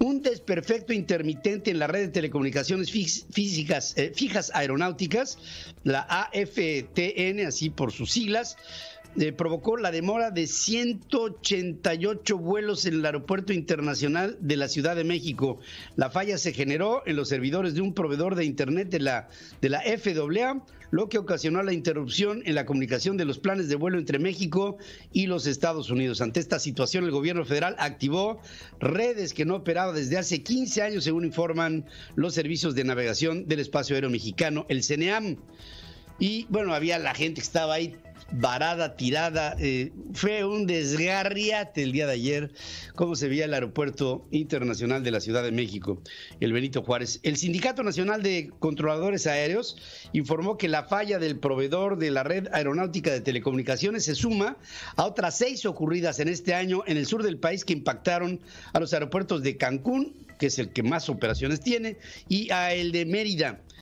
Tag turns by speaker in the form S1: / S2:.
S1: un desperfecto intermitente en la red de telecomunicaciones físicas, eh, fijas aeronáuticas, la AFTN, así por sus siglas, eh, provocó la demora de 188 vuelos en el Aeropuerto Internacional de la Ciudad de México. La falla se generó en los servidores de un proveedor de Internet de la, de la FAA, lo que ocasionó la interrupción en la comunicación de los planes de vuelo entre México y los Estados Unidos. Ante esta situación, el gobierno federal activó redes que no operaban desde hace 15 años, según informan los servicios de navegación del espacio aéreo mexicano, el CNEAM. Y bueno, había la gente que estaba ahí varada, tirada. Eh, fue un desgarriate el día de ayer, cómo se veía el aeropuerto internacional de la Ciudad de México, el Benito Juárez. El Sindicato Nacional de Controladores Aéreos informó que la falla del proveedor de la red aeronáutica de telecomunicaciones se suma a otras seis ocurridas en este año en el sur del país que impactaron a los aeropuertos de Cancún, que es el que más operaciones tiene, y a el de Mérida.